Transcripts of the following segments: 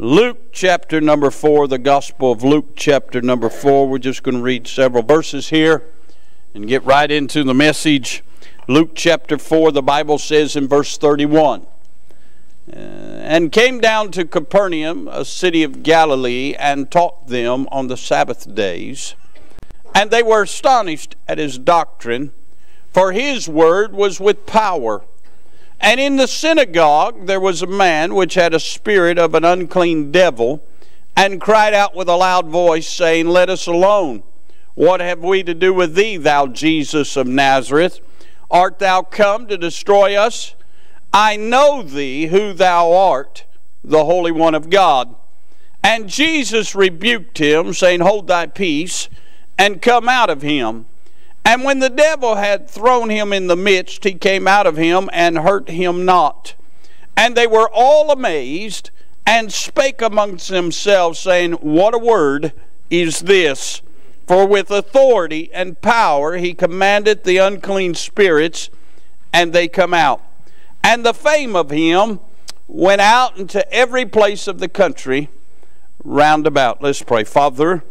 Luke chapter number 4, the Gospel of Luke chapter number 4. We're just going to read several verses here and get right into the message. Luke chapter 4, the Bible says in verse 31 uh, And came down to Capernaum, a city of Galilee, and taught them on the Sabbath days. And they were astonished at his doctrine, for his word was with power. And in the synagogue there was a man which had a spirit of an unclean devil, and cried out with a loud voice, saying, Let us alone. What have we to do with thee, thou Jesus of Nazareth? Art thou come to destroy us? I know thee who thou art, the Holy One of God. And Jesus rebuked him, saying, Hold thy peace, and come out of him. And when the devil had thrown him in the midst, he came out of him and hurt him not. And they were all amazed and spake amongst themselves, saying, What a word is this! For with authority and power he commanded the unclean spirits, and they come out. And the fame of him went out into every place of the country round about. Let's pray. Father,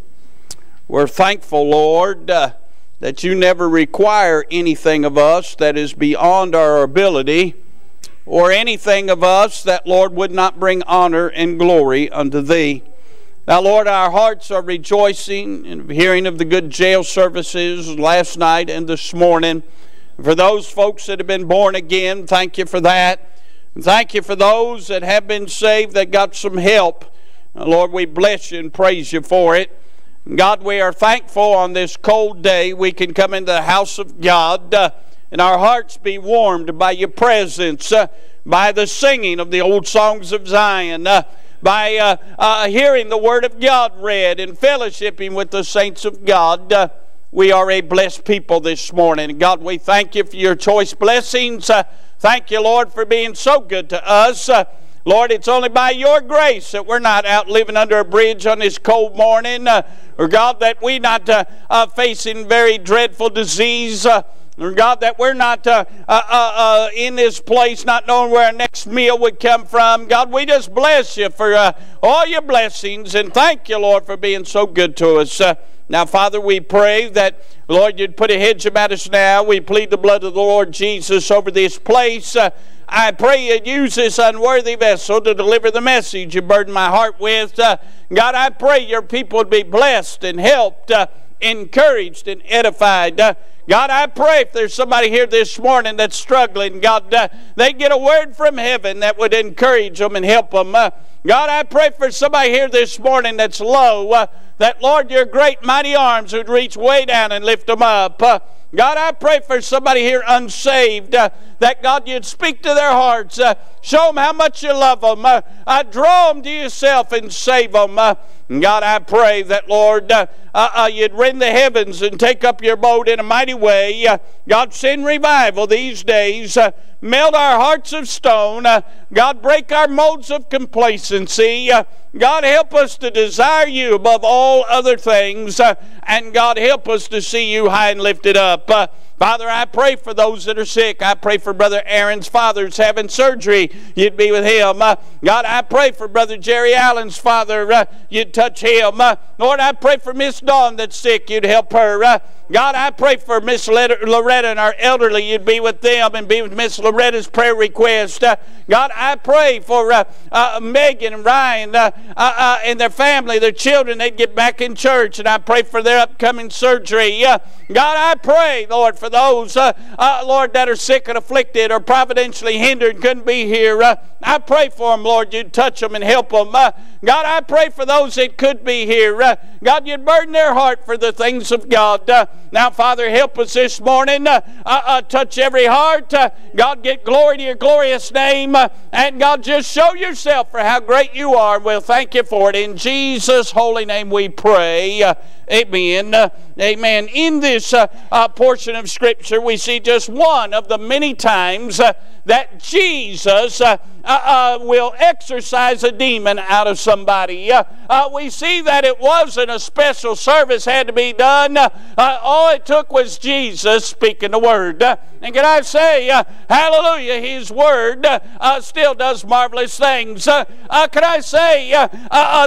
we're thankful, Lord. Uh, that you never require anything of us that is beyond our ability, or anything of us that, Lord, would not bring honor and glory unto Thee. Now, Lord, our hearts are rejoicing in hearing of the good jail services last night and this morning. For those folks that have been born again, thank you for that. And thank you for those that have been saved that got some help. Lord, we bless you and praise you for it. God, we are thankful on this cold day we can come into the house of God uh, and our hearts be warmed by your presence, uh, by the singing of the old songs of Zion, uh, by uh, uh, hearing the Word of God read and fellowshipping with the saints of God. Uh, we are a blessed people this morning. God, we thank you for your choice blessings. thank you, Lord, for being so good to us. Lord, it's only by your grace that we're not out living under a bridge on this cold morning, uh, or God, that we're not uh, uh, facing very dreadful disease. Uh, or God, that we're not uh, uh, in this place not knowing where our next meal would come from. God, we just bless you for all your blessings and thank you, Lord, for being so good to us. Now, Father, we pray that, Lord, you'd put a hedge about us now. We plead the blood of the Lord Jesus over this place. Uh, I pray you'd use this unworthy vessel to deliver the message you burden my heart with. Uh, God, I pray your people would be blessed and helped, uh, encouraged and edified. God, I pray if there's somebody here this morning that's struggling, God, uh, they get a word from heaven that would encourage them and help them. Uh, God, I pray for somebody here this morning that's low, uh, that, Lord, your great mighty arms would reach way down and lift them up. Uh, God, I pray for somebody here unsaved uh, that God, you'd speak to their hearts. Uh, show them how much you love them. Uh, uh draw them to yourself and save them. Uh, God, I pray that, Lord, uh, you'd rend the heavens and take up your boat in a mighty way. Uh, God, send revival these days. Uh, melt our hearts of stone. Uh, God, break our modes of complacency. God, help us to desire you above all other things. and God, help us to see you high and lifted up. Father, I pray for those that are sick. I pray for Brother Aaron's father's having surgery. You'd be with him. Uh, God, I pray for Brother Jerry Allen's father. Uh, you'd touch him. Uh, Lord, I pray for Miss Dawn that's sick. You'd help her. Uh, God, I pray for Miss Loretta and our elderly. You'd be with them and be with Miss Loretta's prayer request. Uh, God, I pray for uh, Megan and Ryan and their family, their children. They'd get back in church, and I pray for their upcoming surgery. God, I pray, Lord, for those, Lord, that are sick and afflicted or providentially hindered, couldn't be here. I pray for them, Lord. You'd touch them and help them. God, I pray for those that could be here. Uh, God, you'd burden their heart for the things of God. Uh, now, Father, help us this morning. Uh, uh, uh touch every heart. Uh, God, get glory to your glorious name. and God, just show yourself for how great you are. We'll thank you for it. In Jesus' holy name we pray. Amen. Uh, amen. In this uh, uh, portion of Scripture, we see just one of the many times that Jesus uh, Uh, uh, will exorcise a demon out of somebody. Uh, uh, we see that it wasn't a special service had to be done. all it took was Jesus speaking the word. and can I say, hallelujah, his word still does marvelous things. can I say,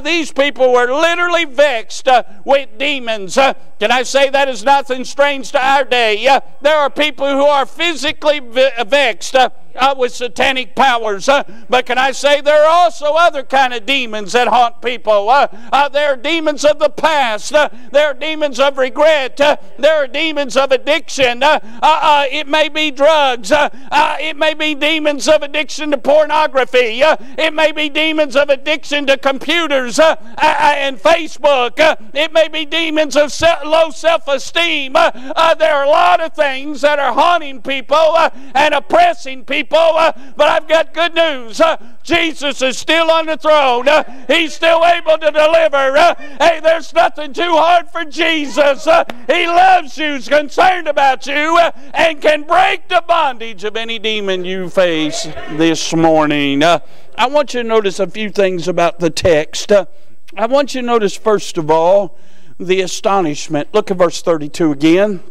these people were literally vexed with demons. can I say that is nothing strange to our day? there are people who are physically vexed uh, with satanic powers. Uh, but can I say there are also other kind of demons that haunt people? Uh, uh there are demons of the past. Uh, there are demons of regret. Uh, there are demons of addiction. it may be drugs. it may be demons of addiction to pornography. it may be demons of addiction to computers and Facebook. it may be demons of low self-esteem. there are a lot of things that are haunting people and oppressing people people, uh, but I've got good news. Uh, Jesus is still on the throne. Uh, he's still able to deliver. Hey, there's nothing too hard for Jesus. He loves you, is concerned about you, and can break the bondage of any demon you face this morning. I want you to notice a few things about the text. I want you to notice, first of all, the astonishment. Look at verse 32 again.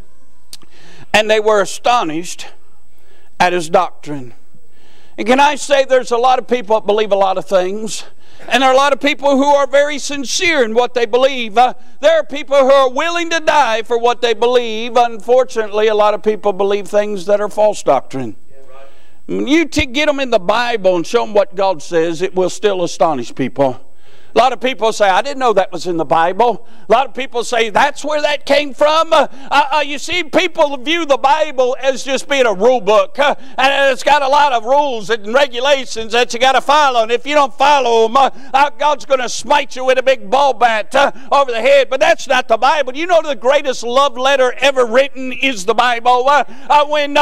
And they were astonished at his doctrine. And can I say there's a lot of people that believe a lot of things? And there are a lot of people who are very sincere in what they believe. Uh, there are people who are willing to die for what they believe. Unfortunately, a lot of people believe things that are false doctrine. When you get them in the Bible and show them what God says, it will still astonish people. A lot of people say, I didn't know that was in the Bible. A lot of people say, that's where that came from. Uh, uh, you see, people view the Bible as just being a rule book. Uh, and it's got a lot of rules and regulations that you got to follow. And if you don't follow them, uh, uh, God's going to smite you with a big ball bat uh, over the head. But that's not the Bible. You know, the greatest love letter ever written is the Bible. when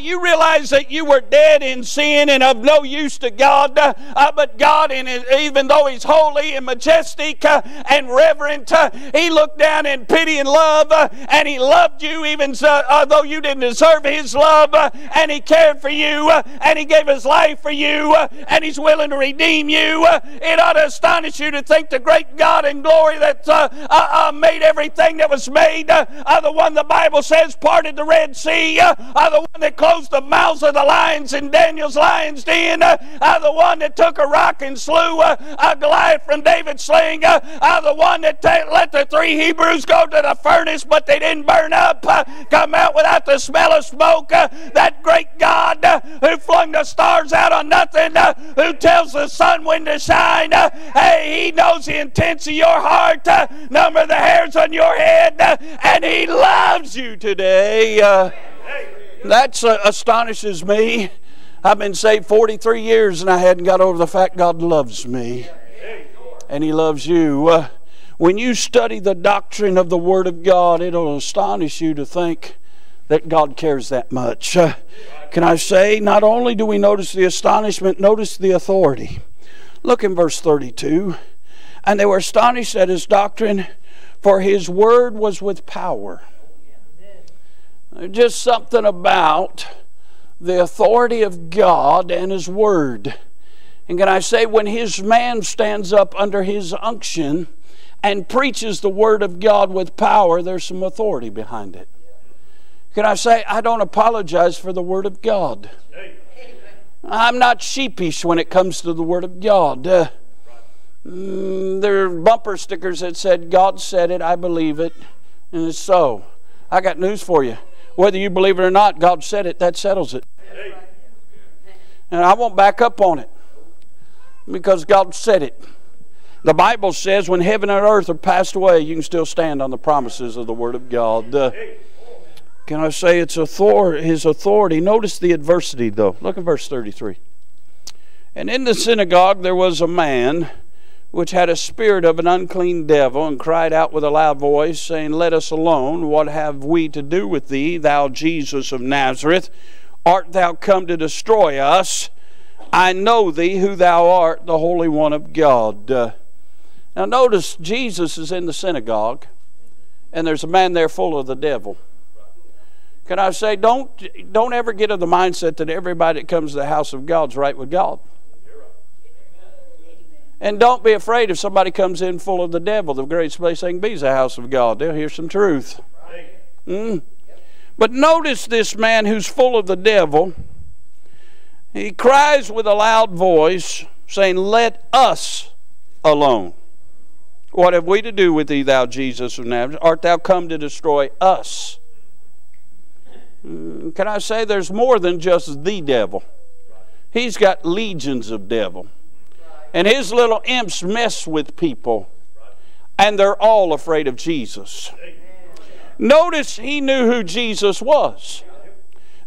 you realize that you were dead in sin and of no use to God, but God, in his, even though He's holy, and majestic uh, and reverent. Uh, he looked down in pity and love, uh, and He loved you even so, though you didn't deserve His love, uh, and He cared for you, uh, and He gave His life for you, uh, and He's willing to redeem you. it ought to astonish you to think the great God and glory that made everything that was made, the one the Bible says parted the Red Sea, the one that closed the mouths of the lions in Daniel's lion's den, the one that took a rock and slew Goliath from David's sling. Uh, uh, the one that let the three Hebrews go to the furnace, but they didn't burn up, uh, come out without the smell of smoke. Uh, that great God uh, who flung the stars out on nothing, uh, who tells the sun when to shine. hey, He knows the intents of your heart, number the hairs on your head, and He loves you today. that astonishes me. I've been saved 43 years and I hadn't got over the fact God loves me and He loves you. Uh, when you study the doctrine of the Word of God, it'll astonish you to think that God cares that much. Uh, can I say, not only do we notice the astonishment, notice the authority. Look in verse 32. And they were astonished at his doctrine, for his word was with power. Just something about the authority of God and his word. And can I say, when his man stands up under his unction and preaches the word of God with power, there's some authority behind it. Can I say, I don't apologize for the word of God. I'm not sheepish when it comes to the word of God. Uh, mm, there are bumper stickers that said, God said it, I believe it, and it's so. I got news for you. Whether you believe it or not, God said it, that settles it. And I won't back up on it because God said it. The Bible says when heaven and earth are passed away, you can still stand on the promises of the Word of God. Uh, can I say it's author- His authority? Notice the adversity, though. Look at verse 33. And in the synagogue there was a man which had a spirit of an unclean devil, and cried out with a loud voice, saying, Let us alone. What have we to do with thee, thou Jesus of Nazareth? Art thou come to destroy us? I know thee who thou art, the Holy One of God. Uh, now, notice Jesus is in the synagogue, and there's a man there full of the devil. Can I say, don't, don't ever get of the mindset that everybody that comes to the house of God's right with God. And don't be afraid if somebody comes in full of the devil. The greatest place they can be is the house of God. They'll hear some truth. Mm. But notice this man who's full of the devil. He cries with a loud voice, saying, Let us alone. What have we to do with thee, thou Jesus of Nazareth? Art thou come to destroy us? Mm, can I say there's more than just the devil? He's got legions of devil. And his little imps mess with people, and they're all afraid of Jesus. Notice he knew who Jesus was.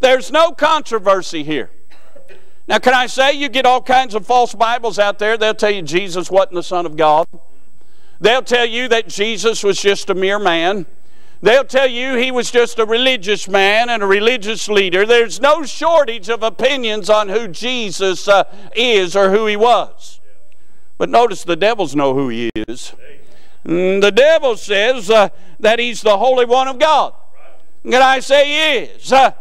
There's no controversy here. Now, can I say you get all kinds of false Bibles out there? They'll tell you Jesus wasn't the Son of God. They'll tell you that Jesus was just a mere man. They'll tell you he was just a religious man and a religious leader. There's no shortage of opinions on who Jesus uh, is or who he was. But notice the devils know who he is. Mm, the devil says uh, that he's the Holy One of God. And I say he is. Uh,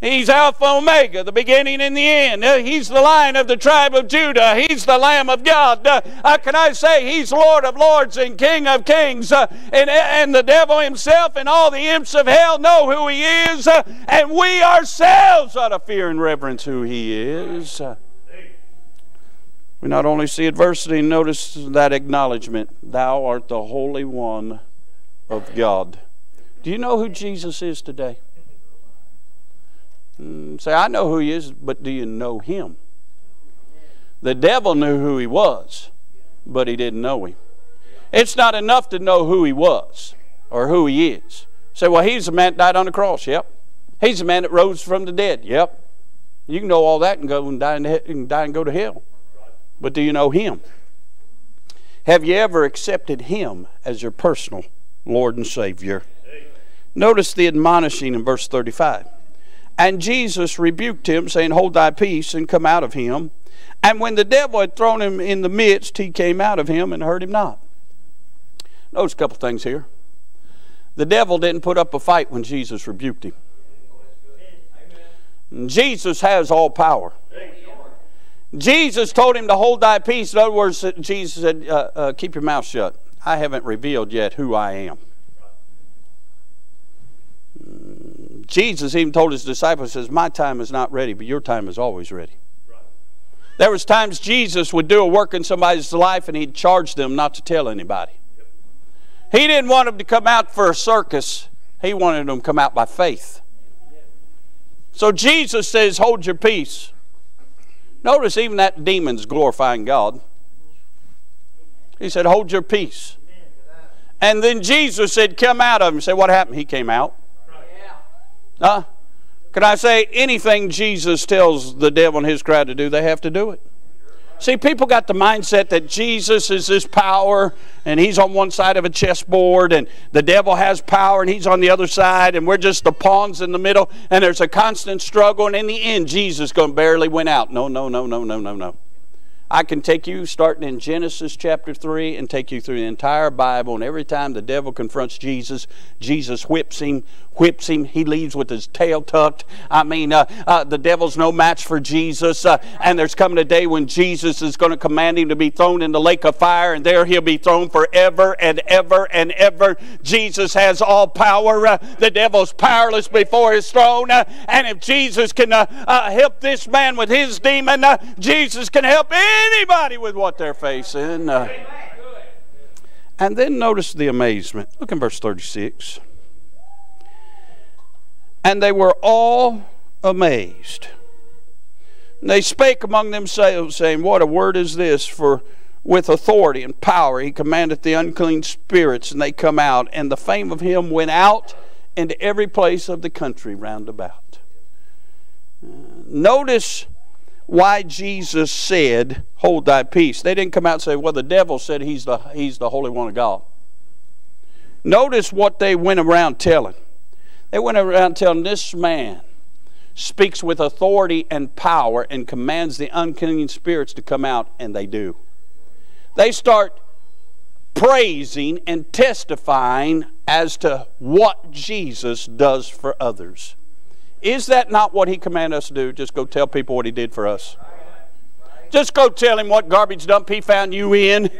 He's Alpha Omega, the beginning and the end. Uh, he's the Lion of the tribe of Judah. He's the Lamb of God. Uh, uh, can I say He's Lord of lords and King of kings? Uh, and, and the devil himself and all the imps of hell know who He is. Uh, and we ourselves ought to fear and reverence who He is. Uh, we not only see adversity, notice that acknowledgement Thou art the Holy One of God. Do you know who Jesus is today? Mm, say, I know who he is, but do you know him? The devil knew who he was, but he didn't know him. It's not enough to know who he was or who he is. Say, well, he's the man that died on the cross. Yep. He's the man that rose from the dead. Yep. You can know all that and go and die and, and die and go to hell. But do you know him? Have you ever accepted him as your personal Lord and Savior? Notice the admonishing in verse 35. And Jesus rebuked him, saying, Hold thy peace and come out of him. And when the devil had thrown him in the midst, he came out of him and hurt him not. Notice a couple things here. The devil didn't put up a fight when Jesus rebuked him. Jesus has all power. Jesus told him to hold thy peace. In other words, Jesus said, uh, uh, Keep your mouth shut. I haven't revealed yet who I am. Jesus even told his disciples, says, My time is not ready, but your time is always ready. There was times Jesus would do a work in somebody's life and he'd charge them not to tell anybody. He didn't want them to come out for a circus. He wanted them to come out by faith. So Jesus says, Hold your peace. Notice even that demon's glorifying God. He said, Hold your peace. And then Jesus said, Come out of him. Say, What happened? He came out. Huh? Can I say anything Jesus tells the devil and his crowd to do, they have to do it? See, people got the mindset that Jesus is this power and he's on one side of a chessboard and the devil has power and he's on the other side and we're just the pawns in the middle and there's a constant struggle and in the end Jesus going to barely win out. No, no, no, no, no, no, no. I can take you starting in Genesis chapter 3 and take you through the entire Bible. And every time the devil confronts Jesus, Jesus whips him, whips him. He leaves with his tail tucked. I mean, uh, uh, the devil's no match for Jesus. Uh, and there's coming a day when Jesus is going to command him to be thrown in the lake of fire, and there he'll be thrown forever and ever and ever. Jesus has all power. Uh, the devil's powerless before his throne. Uh, and if Jesus can uh, help this man with his demon, Jesus can help anybody with what they're facing. And then notice the amazement. Look in verse 36. And they were all amazed. And they spake among themselves, saying, What a word is this! For with authority and power he commandeth the unclean spirits, and they come out. And the fame of him went out into every place of the country round about. Uh, notice why Jesus said, Hold thy peace. They didn't come out and say, Well, the devil said he's the, he's the Holy One of God. Notice what they went around telling. They went around telling this man speaks with authority and power and commands the unclean spirits to come out, and they do. They start praising and testifying as to what Jesus does for others. Is that not what he commanded us to do? Just go tell people what he did for us. Just go tell him what garbage dump he found you in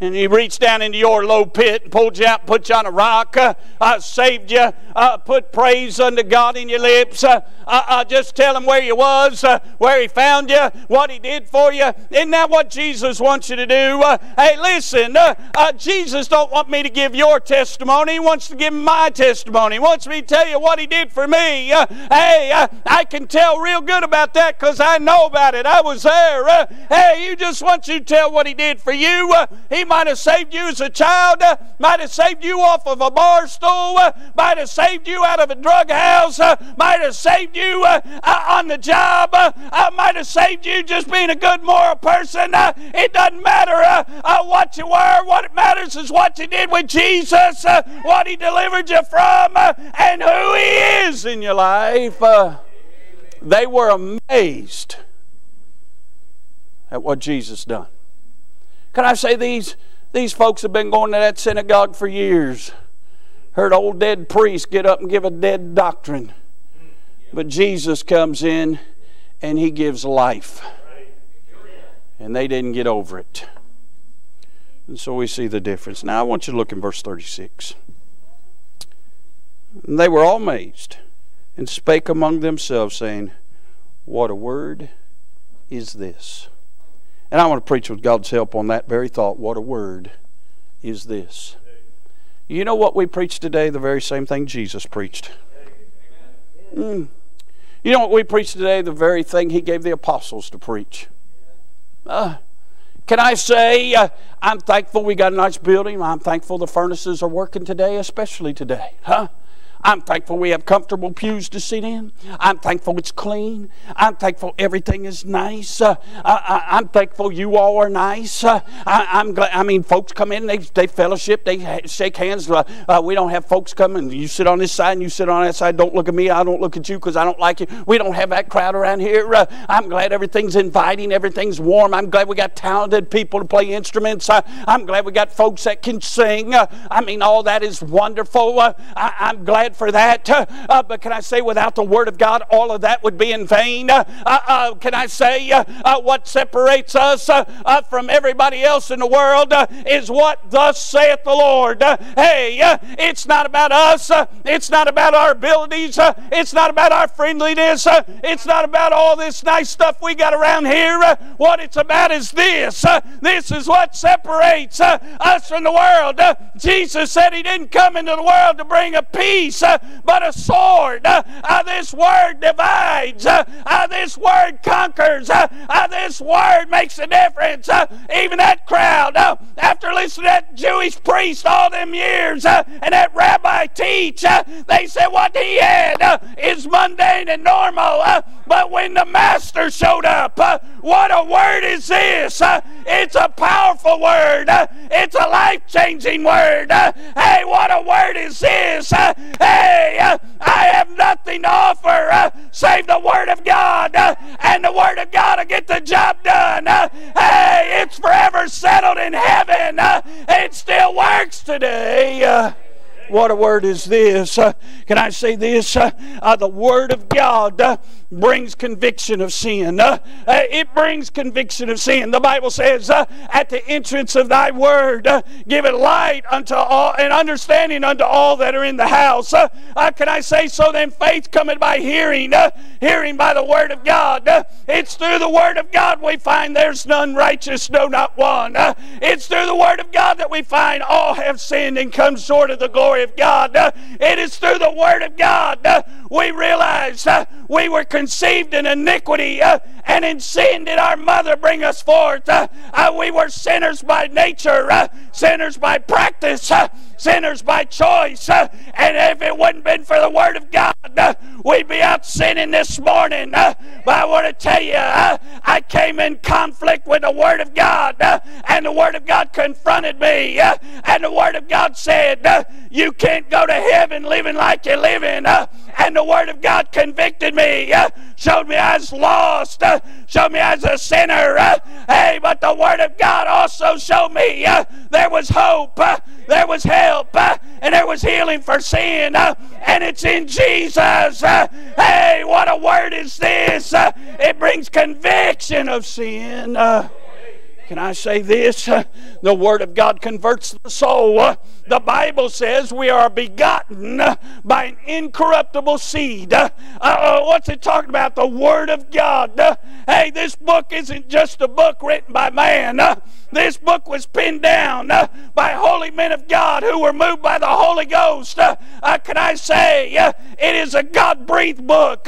and he reached down into your low pit and pulled you out, put you on a rock, uh, uh, saved you, uh, put praise unto God in your lips. Uh, uh, uh, just tell him where you was, where he found you, what he did for you. Isn't that what Jesus wants you to do? hey, listen, Jesus don't want me to give your testimony. He wants to give my testimony. He wants me to tell you what he did for me. hey, I can tell real good about that because I know about it. I was there. hey, you just want you to tell what he did for you. he might have saved you as a child, uh, might have saved you off of a bar stool, uh, might have saved you out of a drug house, uh, might have saved you uh, uh, on the job, uh, might have saved you just being a good moral person. it doesn't matter what you were, what matters is what you did with Jesus, what He delivered you from, and who He is in your life. they were amazed at what Jesus done. Can I say these? These folks have been going to that synagogue for years. Heard old dead priests get up and give a dead doctrine. But Jesus comes in and he gives life. And they didn't get over it. And so we see the difference. Now I want you to look in verse 36. And they were all amazed and spake among themselves, saying, What a word is this! And I want to preach with God's help on that very thought. What a word is this? You know what we preach today? The very same thing Jesus preached. Mm. You know what we preach today? The very thing he gave the apostles to preach. Uh, can I say, uh, I'm thankful we got a nice building. I'm thankful the furnaces are working today, especially today. Huh? I'm thankful we have comfortable pews to sit in. I'm thankful it's clean. I'm thankful everything is nice. Uh, I, am thankful you all are nice. Uh, I, am glad. I mean, folks come in, they, they fellowship, they shake hands. Uh, uh, we don't have folks come and you sit on this side and you sit on that side. Don't look at me. I don't look at you because I don't like you. We don't have that crowd around here. Uh, I'm glad everything's inviting, everything's warm. I'm glad we got talented people to play instruments. Uh, I'm glad we got folks that can sing. I mean, all that is wonderful. I, I'm glad for that. Uh, uh, but can I say, without the Word of God, all of that would be in vain? Uh, uh, uh can I say, uh, uh, what separates us uh, from everybody else in the world is what thus saith the Lord. hey, it's not about us. it's not about our abilities. it's not about our friendliness. it's not about all this nice stuff we got around here. what it's about is this. this is what separates us from the world. Jesus said He didn't come into the world to bring a peace uh, but a sword. Uh, uh, this word divides. Uh, uh, this word conquers. Uh, this word makes a difference. even that crowd, after listening to that Jewish priest all them years and that rabbi teach, they said what he had is mundane and normal. but when the master showed up, what a word is this? it's a powerful word. it's a life changing word. hey, what a word is this? I have nothing to offer save the Word of God, and the Word of God will get the job done. Hey, it's forever settled in heaven. It still works today. What a word is this? Uh, can I say this? Uh, uh, the Word of God brings conviction of sin. Uh, uh, it brings conviction of sin. The Bible says, uh, At the entrance of thy word, uh, give it light unto all and understanding unto all that are in the house. Uh, uh, can I say so? Then faith cometh by hearing, hearing by the word of God. it's through the word of God we find there's none righteous, no, not one. it's through the word of God that we find all have sinned and come short of the glory of God. it is through the word of God we realize we were conceived in iniquity, uh, and in sin did our mother bring us forth. Uh, uh, we were sinners by nature, uh, sinners by practice, uh, sinners by choice. Uh, and if it wouldn't been for the Word of God, uh, we'd be out sinning this morning. Uh, but I want to tell you, uh, I came in conflict with the Word of God, and the Word of God confronted me, and the Word of God said, You can't go to heaven living like you're living. and the Word of God convicted me showed me I was lost, uh, showed me as a sinner. Uh, hey, but the Word of God also showed me uh, there was hope, there was help, and there was healing for sin, uh, and it's in Jesus. Uh, hey, what a word is this? Uh, it brings conviction of sin. Uh, can I say this? The Word of God converts the soul. The Bible says we are begotten by an incorruptible seed. Uh, what's it talking about? The Word of God. Hey, this book isn't just a book written by man. This book was pinned down by holy men of God who were moved by the Holy Ghost. Uh, can I say, it is a God breathed book.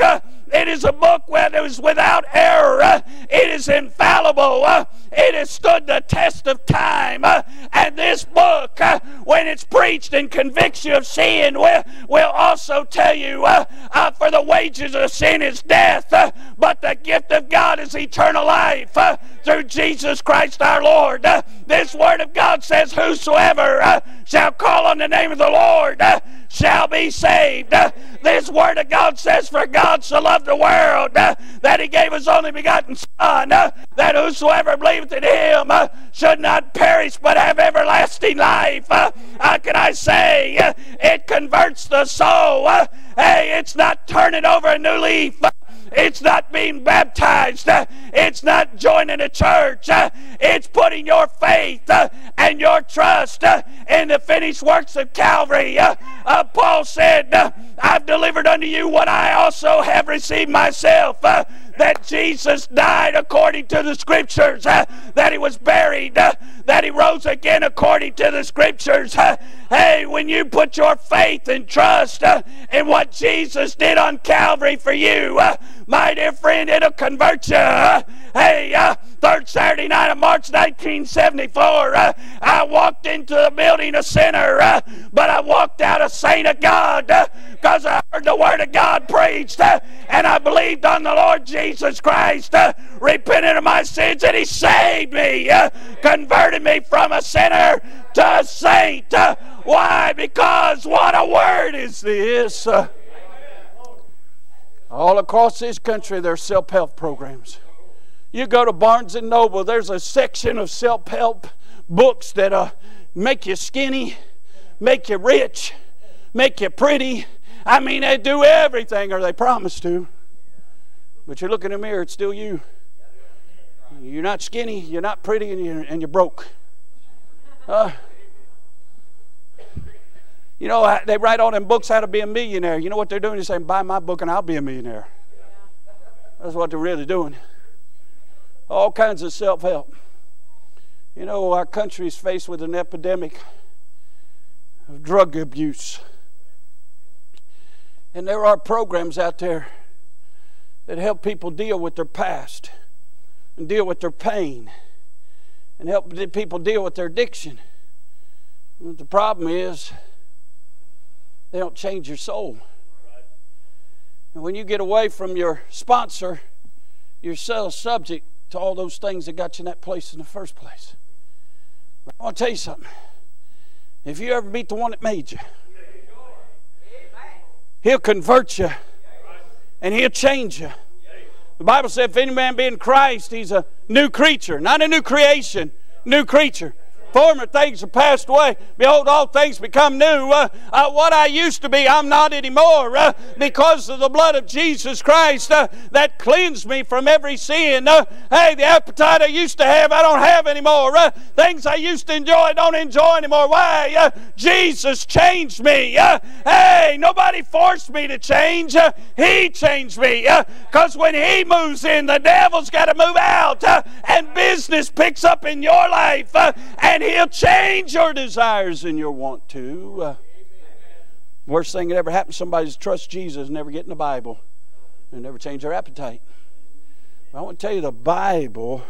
It is a book that is without error. It is infallible. It has stood the test of time. And this book, when it's preached and convicts you of sin, will, will also tell you, uh, for the wages of sin is death, uh, but the gift of God is eternal life uh, through Jesus Christ our Lord. This word of God says, Whosoever shall call on the name of the Lord shall be saved. Uh, this word of God says, For God so loved the world uh, that he gave his only begotten Son, uh, that whosoever believeth in him should not perish but have everlasting life. How can I say? It converts the soul. Hey, it's not turning over a new leaf. It's not being baptized. It's not joining a church. It's putting your faith and your trust in the finished works of Calvary. Uh, Paul said, I've delivered unto you what I also have received myself that Jesus died according to the scriptures, uh, that he was buried, uh, that he rose again according to the scriptures. Uh, hey, when you put your faith and trust uh, in what Jesus did on Calvary for you, uh, my dear friend, it'll convert you. Uh, hey, uh, third Saturday night of March 1974, uh, I walked into the building a sinner, uh, but I walked out a saint of God because I heard the word of God preached and I believed on the Lord Jesus Christ, repented of my sins, and He saved me, converted me from a sinner to a saint. Why? Because what a word is this? All across this country, there are self help programs. You go to Barnes and Noble, there's a section of self help books that uh, make you skinny, make you rich, make you pretty. I mean, they do everything, or they promise to. But you look in the mirror, it's still you. You're not skinny, you're not pretty, and you're, and you're broke. Uh, you know, they write all them books how to be a millionaire. You know what they're doing? They're saying, buy my book and I'll be a millionaire. That's what they're really doing. All kinds of self help. You know, our country is faced with an epidemic of drug abuse. And there are programs out there that help people deal with their past and deal with their pain and help people deal with their addiction. But the problem is, they don't change your soul. And when you get away from your sponsor, you're subject to all those things that got you in that place in the first place. But I want to tell you something. If you ever meet the one that made you, he'll convert you and he'll change you. The Bible says, if any man be in Christ, he's a new creature, not a new creation, new creature. Former things are passed away. Behold, all things become new. Uh, uh, what I used to be, I'm not anymore uh, because of the blood of Jesus Christ uh, that cleansed me from every sin. Uh, hey, the appetite I used to have, I don't have anymore. Uh, things I used to enjoy, I don't enjoy anymore. Why? Jesus changed me. hey, nobody forced me to change. he changed me. Because when He moves in, the devil's got to move out. and business picks up in your life. and He'll change your desires and your want to. Uh, worst thing that ever happened to somebody is trust Jesus never get in the Bible and never change their appetite. But I want to tell you the Bible,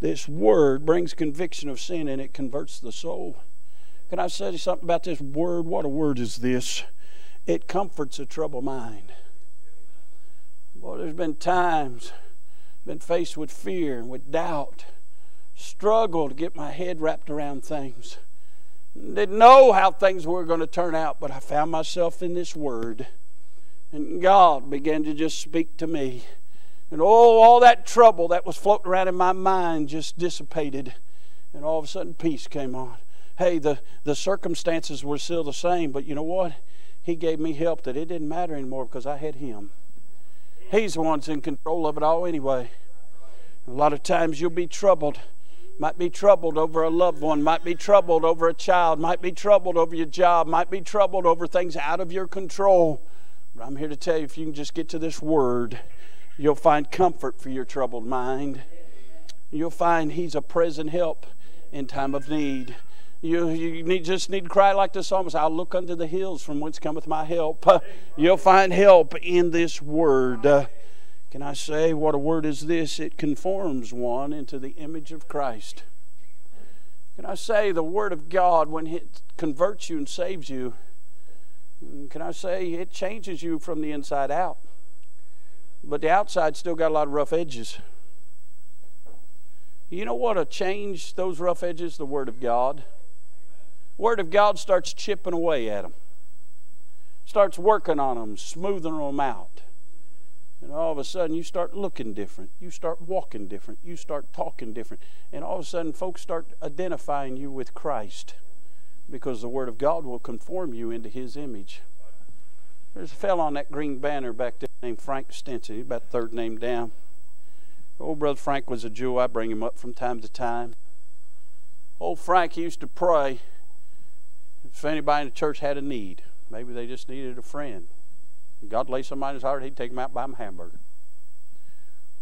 this word brings conviction of sin and it converts the soul. Can I say something about this word? What a word is this? It comforts a troubled mind. Well, there's been times been faced with fear and with doubt struggle to get my head wrapped around things. Didn't know how things were going to turn out, but I found myself in this word. And God began to just speak to me. And oh, all that trouble that was floating around in my mind just dissipated. And all of a sudden, peace came on. hey, the, the circumstances were still the same, but you know what? He gave me help that it didn't matter anymore because I had Him. He's the one that's in control of it all anyway. A lot of times you'll be troubled. Might be troubled over a loved one, might be troubled over a child, might be troubled over your job, might be troubled over things out of your control. But I'm here to tell you if you can just get to this word, you'll find comfort for your troubled mind. You'll find He's a present help in time of need. You, you need, just need to cry like the psalmist I'll look unto the hills from whence cometh my help. You'll find help in this word. Uh, can I say what a word is this? It conforms one into the image of Christ. Can I say the Word of God, when it converts you and saves you, can I say it changes you from the inside out? But the outside still got a lot of rough edges. You know what to change those rough edges? The Word of God. Word of God starts chipping away at them, starts working on them, smoothing them out. And all of a sudden, you start looking different. You start walking different. You start talking different. And all of a sudden, folks start identifying you with Christ because the Word of God will conform you into His image. There's a fellow on that green banner back there named Frank Stinson. He's about third name down. Old brother Frank was a Jew. I bring him up from time to time. Old Frank used to pray if anybody in the church had a need. Maybe they just needed a friend. God lay somebody in his heart, he'd take them out buy them a hamburger.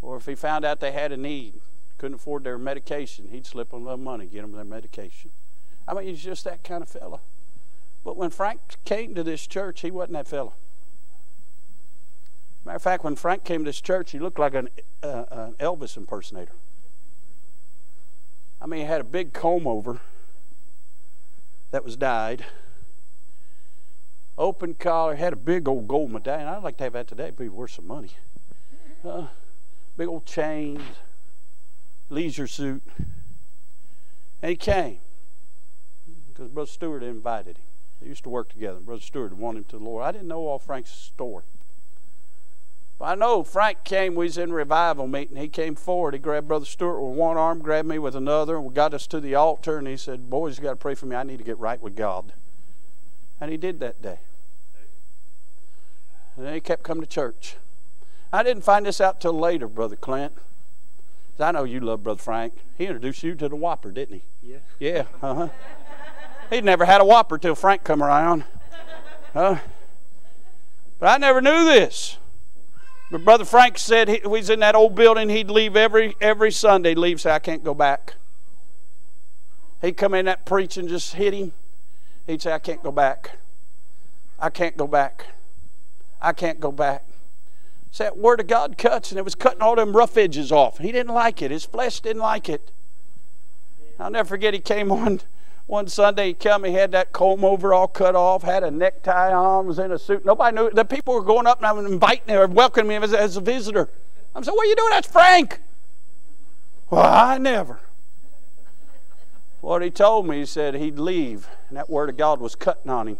Or if he found out they had a need, couldn't afford their medication, he'd slip them a little money, get them their medication. I mean, he's just that kind of fella. But when Frank came to this church, he wasn't that fella. Matter of fact, when Frank came to this church, he looked like an, uh, an Elvis impersonator. I mean, he had a big comb over that was dyed. Open collar, had a big old gold medallion. I'd like to have that today. It'd be worth some money. Uh, big old chains, leisure suit. And he came because Brother Stewart invited him. They used to work together. Brother Stewart wanted him to the Lord. I didn't know all Frank's story. But I know Frank came, we was in revival meeting. He came forward. He grabbed Brother Stewart with one arm, grabbed me with another. We got us to the altar, and he said, Boys, you got to pray for me. I need to get right with God. And he did that day. He kept coming to church. I didn't find this out till later, Brother Clint. I know you love Brother Frank. He introduced you to the Whopper, didn't he? Yeah. Yeah, uh-huh. He'd never had a Whopper till Frank come around. Huh? But I never knew this. But Brother Frank said he was in that old building. He'd leave every every Sunday. Leave, say I can't go back. He'd come in that preaching, just hit him. He'd say I can't go back. I can't go back. I can't go back. So that word of God cuts, and it was cutting all them rough edges off. He didn't like it. His flesh didn't like it. I'll never forget. He came on one Sunday. He come. He had that comb over all cut off. Had a necktie on. Was in a suit. Nobody knew. The people were going up and inviting him, welcoming him as, as a visitor. I'm saying, "What are you doing? That's Frank." Well, I never. What he told me, he said he'd leave, and that word of God was cutting on him.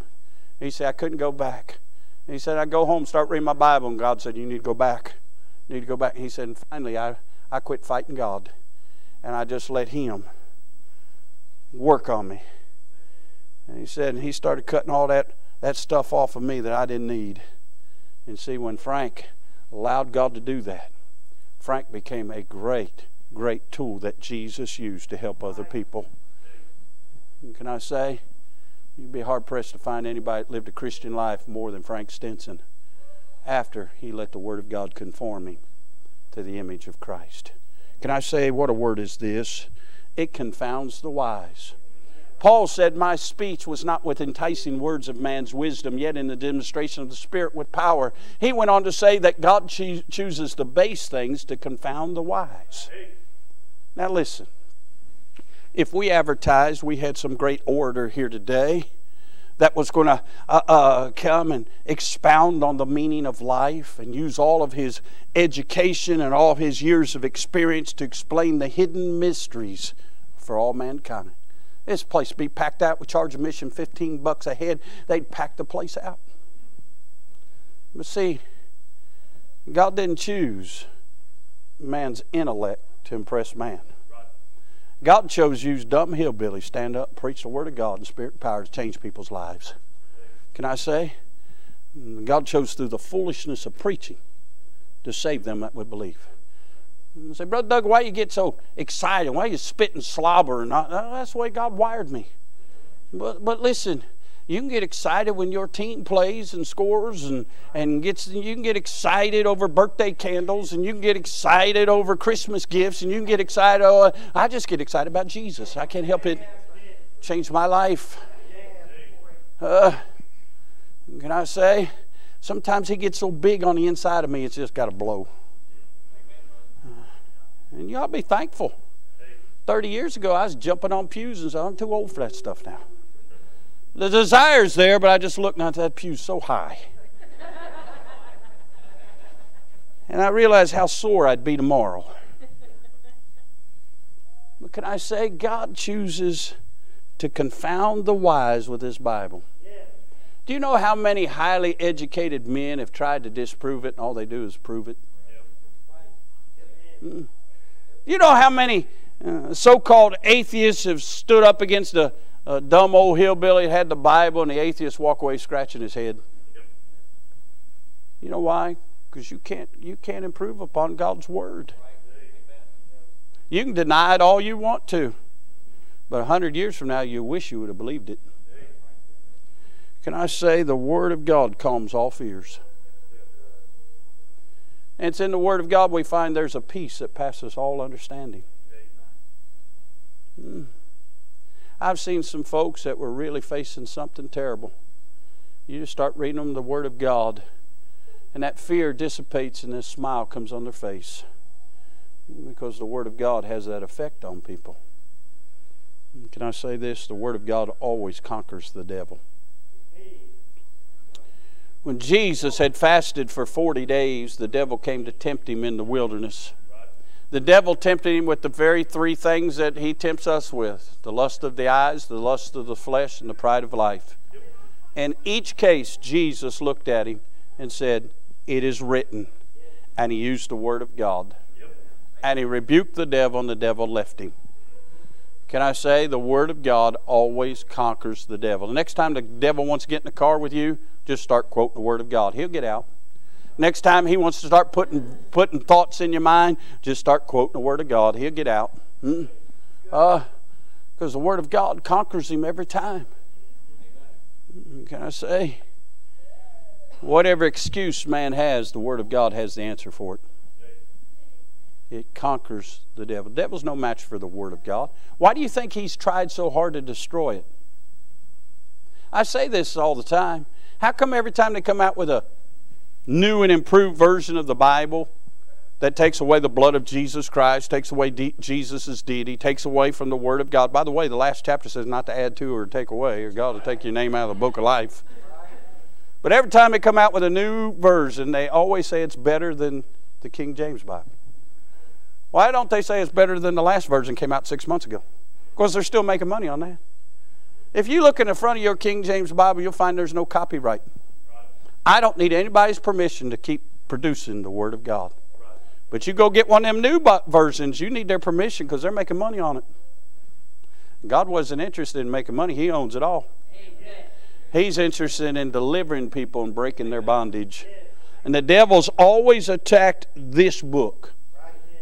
He said, I couldn't go back. And he said, I'd go home, start reading my Bible, and God said, You need to go back. You need to go back. And he said, and finally, I, I quit fighting God, and I just let Him work on me. And he said, and he started cutting all that, that stuff off of me that I didn't need. And see, when Frank allowed God to do that, Frank became a great, great tool that Jesus used to help other people. And can I say, you'd be hard pressed to find anybody that lived a Christian life more than Frank Stinson after he let the Word of God conform him to the image of Christ. Can I say, what a word is this? It confounds the wise. Paul said, My speech was not with enticing words of man's wisdom, yet in the demonstration of the Spirit with power. He went on to say that God chooses the base things to confound the wise. Now, listen if we advertised we had some great orator here today that was going to uh, uh, come and expound on the meaning of life and use all of his education and all his years of experience to explain the hidden mysteries for all mankind. This place would be packed out. We charge admission 15 bucks a head. They'd pack the place out. But see, God didn't choose man's intellect to impress man. God chose you, dumb hillbilly, stand up, preach the Word of God and spirit and power to change people's lives. Can I say? God chose through the foolishness of preaching to save them that would believe. And say, Brother Doug, why you get so excited? Why you spit and slobber? And that's the way God wired me. But, but listen, you can get excited when your team plays and scores and, and gets you can get excited over birthday candles and you can get excited over Christmas gifts and you can get excited oh, I just get excited about Jesus. I can't help it. Changed my life. Uh, can I say? Sometimes he gets so big on the inside of me, it's just got to blow. And you ought to be thankful. 30 years ago, I was jumping on pews and said, I'm too old for that stuff now. The desire's there, but I just looked and that pew so high. and I realized how sore I'd be tomorrow. But can I say, God chooses to confound the wise with His Bible. Do you know how many highly educated men have tried to disprove it and all they do is prove it? Mm. You know how many uh, so called atheists have stood up against a a dumb old hillbilly had the Bible and the atheist walk away scratching his head. You know why? Because you can't you can't improve upon God's word. You can deny it all you want to, but a hundred years from now, you wish you would have believed it. Can I say the Word of God calms all fears? And it's in the Word of God we find there's a peace that passes all understanding. Hmm. I've seen some folks that were really facing something terrible. You just start reading them the Word of God, and that fear dissipates, and this smile comes on their face because the Word of God has that effect on people. Can I say this? The Word of God always conquers the devil. When Jesus had fasted for 40 days, the devil came to tempt him in the wilderness. The devil tempted him with the very three things that he tempts us with the lust of the eyes, the lust of the flesh, and the pride of life. In each case, Jesus looked at him and said, It is written. And he used the word of God. And he rebuked the devil, and the devil left him. Can I say, the word of God always conquers the devil? The next time the devil wants to get in the car with you, just start quoting the word of God. He'll get out. Next time he wants to start putting, putting thoughts in your mind, just start quoting the Word of God. He'll get out. Because uh, the Word of God conquers him every time. Can I say? Whatever excuse man has, the Word of God has the answer for it. It conquers the devil. The devil's no match for the Word of God. Why do you think he's tried so hard to destroy it? I say this all the time. How come every time they come out with a new and improved version of the Bible that takes away the blood of Jesus Christ, takes away de- Jesus' deity, takes away from the Word of God. By the way, the last chapter says not to add to or take away, or God will take your name out of the book of life. But every time they come out with a new version, they always say it's better than the King James Bible. Why don't they say it's better than the last version came out six months ago? Because they're still making money on that. If you look in the front of your King James Bible, you'll find there's no copyright. I don't need anybody's permission to keep producing the Word of God. But you go get one of them new versions, you need their permission because they're making money on it. God wasn't interested in making money, He owns it all. He's interested in delivering people and breaking their bondage. And the devil's always attacked this book.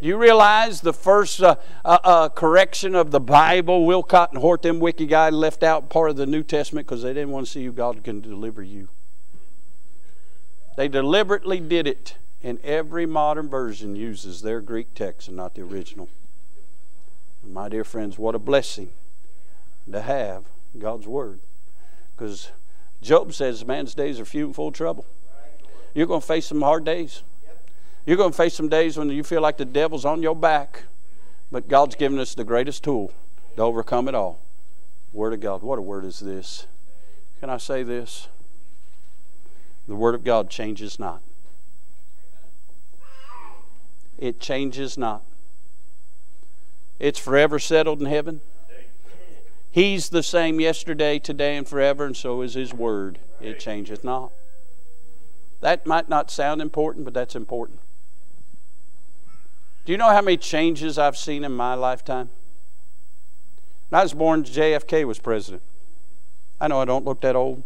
Do you realize the first uh, uh, uh, correction of the Bible, Westcott and Hort, them wicked guys left out part of the New Testament because they didn't want to see you God can deliver you. They deliberately did it, and every modern version uses their Greek text and not the original. My dear friends, what a blessing to have God's Word. Because Job says man's days are few and full of trouble. You're going to face some hard days. You're going to face some days when you feel like the devil's on your back. But God's given us the greatest tool to overcome it all. Word of God. What a word is this? Can I say this? The Word of God changes not. It changes not. It's forever settled in heaven. He's the same yesterday, today, and forever, and so is His Word. It changes not. That might not sound important, but that's important. Do you know how many changes I've seen in my lifetime? When I was born, JFK was president. I know I don't look that old.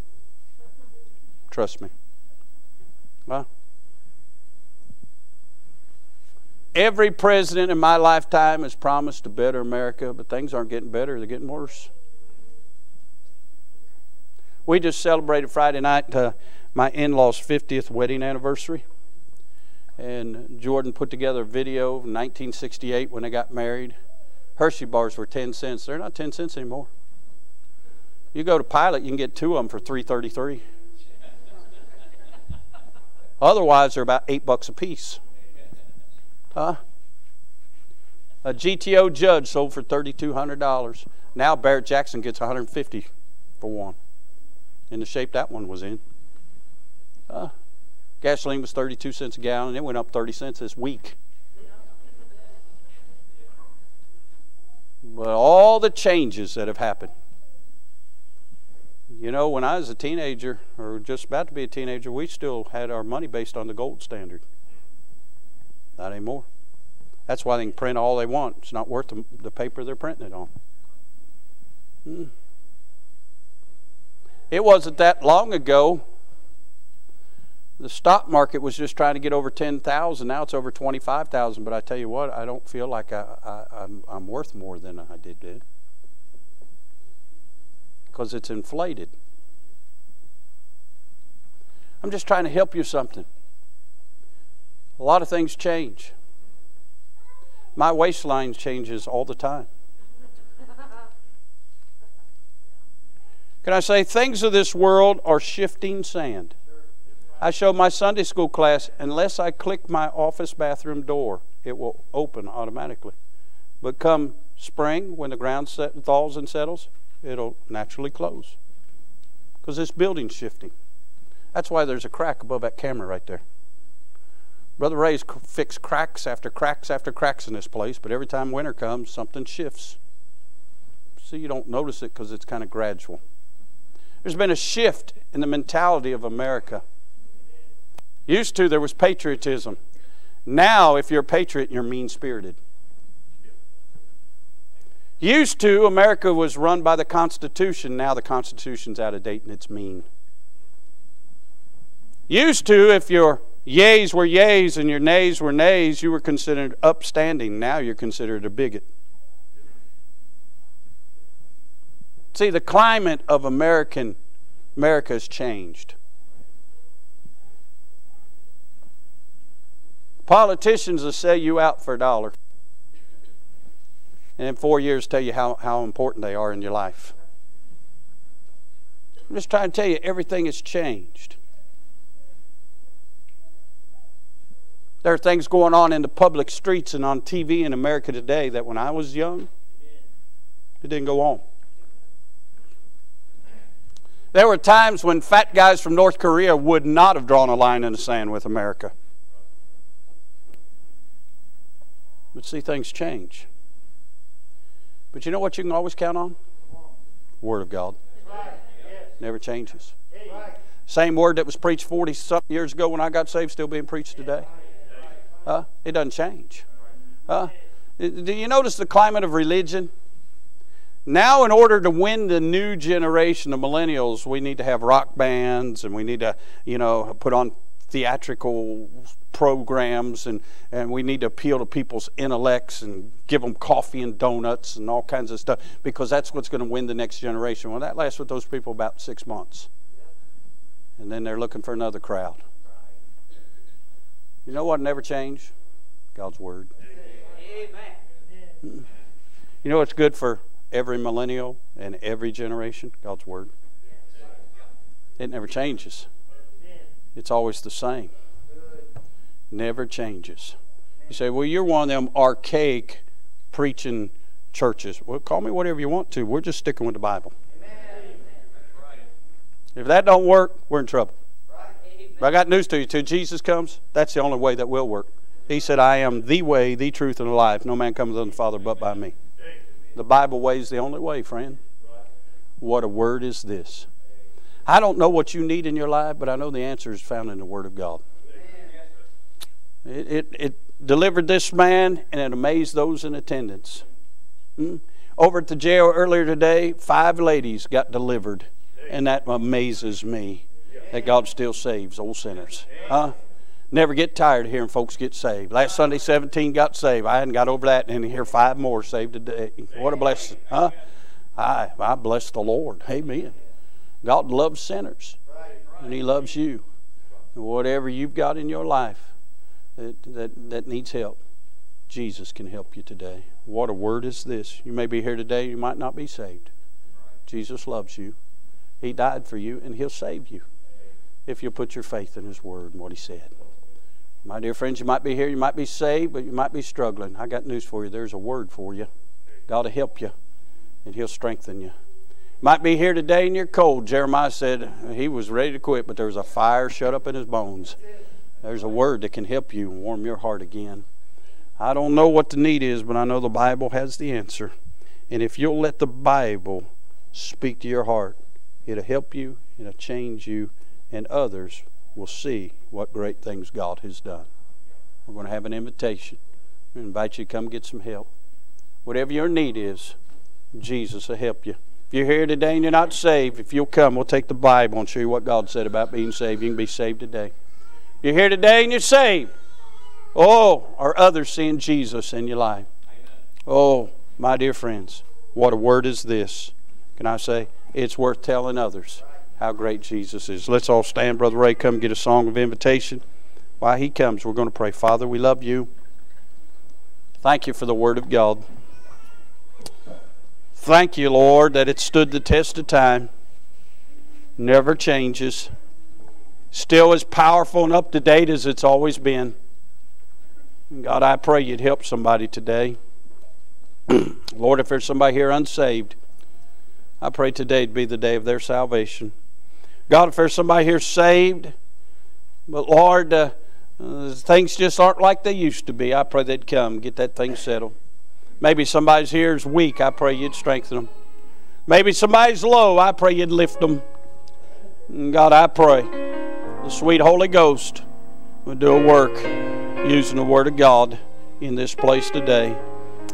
Trust me. Well, every president in my lifetime has promised to better America, but things aren't getting better, they're getting worse. We just celebrated Friday night uh, my in law's 50th wedding anniversary. And Jordan put together a video of 1968 when they got married. Hershey bars were 10 cents. They're not 10 cents anymore. You go to Pilot, you can get two of them for 333. Otherwise, they're about eight bucks a piece. Huh? A GTO Judge sold for $3,200. Now Barrett Jackson gets 150 for one, in the shape that one was in. Gasoline was 32 cents a gallon. and It went up 30 cents this week. But all the changes that have happened. You know, when I was a teenager, or just about to be a teenager, we still had our money based on the gold standard. Not anymore. That's why they can print all they want. It's not worth the, the paper they're printing it on. Hmm. It wasn't that long ago. The stock market was just trying to get over 10,000. Now it's over 25,000. But I tell you what, I don't feel like I, I'm worth more than I did then because it's inflated. I'm just trying to help you something. A lot of things change. My waistline changes all the time. Can I say things of this world are shifting sand? I show my Sunday school class, unless I click my office bathroom door, it will open automatically. But come spring, when the ground thaws and settles, it'll naturally close because this building's shifting. That's why there's a crack above that camera right there. Brother Ray's fixed cracks after cracks after cracks in this place, but every time winter comes, something shifts. See, you don't notice it because it's kind of gradual. There's been a shift in the mentality of America. Used to, there was patriotism. Now, if you're a patriot, you're mean spirited. Used to, America was run by the Constitution. Now the Constitution's out of date and it's mean. Used to, if your yays were yays and your nays were nays, you were considered upstanding. Now you're considered a bigot. See, the climate of American America has changed. Politicians will sell you out for a dollar and in four years tell you how, how important they are in your life. I'm just trying to tell you everything has changed. There are things going on in the public streets and on TV in America today that when I was young, it didn't go on. There were times when fat guys from North Korea would not have drawn a line in the sand with America. But see, things change. But you know what you can always count on? Word of God. Never changes. Same word that was preached 40 something years ago when I got saved, still being preached today. Huh? It doesn't change. Huh? Uh, do you notice the climate of religion? Now, in order to win the new generation of millennials, we need to have rock bands and we need to, you know, put on theatrical programs and, and we need to appeal to people's intellects and give them coffee and donuts and all kinds of stuff because that's what's going to win the next generation. Well, that lasts with those people about six months. And then they're looking for another crowd. You know what never changed? God's Word. Amen. You know what's good for every millennial and every generation? God's Word. It never changes. It's always the same never changes. You say, well, you're one of them archaic preaching churches. Well, call me whatever you want to. We're just sticking with the Bible. If that don't work, we're in trouble. But I got news to you. Till Jesus comes, that's the only way that will work. He said, I am the way, the truth, and the life. No man comes unto the Father but by me. The Bible way is the only way, friend. What a word is this. I don't know what you need in your life, but I know the answer is found in the Word of God. It, it, it delivered this man and it amazed those in attendance. Hmm? Over at the jail earlier today, five ladies got delivered. And that amazes me that God still saves old sinners. Huh? Never get tired of hearing folks get saved. Last Sunday, 17 got saved. I hadn't got over that, and here five more saved today. What a blessing, huh? I, I bless the Lord. Amen. God loves sinners, and He loves you. And whatever you've got in your life that, that, that needs help, Jesus can help you today. What a word is this? You may be here today, you might not be saved. Jesus loves you. He died for you, and He'll save you if you'll put your faith in His Word and what He said. My dear friends, you might be here, you might be saved, but you might be struggling. I got news for you. There's a word for you. God will help you, and He'll strengthen you. Might be here today and you're cold. Jeremiah said he was ready to quit, but there was a fire shut up in his bones. There's a word that can help you warm your heart again. I don't know what the need is, but I know the Bible has the answer. And if you'll let the Bible speak to your heart, it'll help you, it'll change you, and others will see what great things God has done. We're going to have an invitation. We invite you to come get some help. Whatever your need is, Jesus will help you. If you're here today and you're not saved, if you'll come, we'll take the Bible and show you what God said about being saved. You can be saved today. You're here today and you're saved, oh, are others seeing Jesus in your life? Oh, my dear friends, what a word is this? Can I say? It's worth telling others how great Jesus is. Let's all stand. Brother Ray, come get a song of invitation. While he comes, we're going to pray. Father, we love you. Thank you for the Word of God. Thank you, Lord, that it stood the test of time, never changes, still as powerful and up to date as it's always been. God, I pray you'd help somebody today. Lord, if there's somebody here unsaved, I pray today'd be the day of their salvation. God, if there's somebody here saved, but Lord, uh, uh, things just aren't like they used to be, I pray they'd come, get that thing settled. Maybe somebody's here is weak, I pray you'd strengthen them. Maybe somebody's low, I pray you'd lift them. And God, I pray the sweet Holy Ghost will do a work using the Word of God in this place today.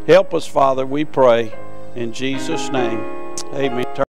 Help us, Father, we pray. In Jesus' name, amen.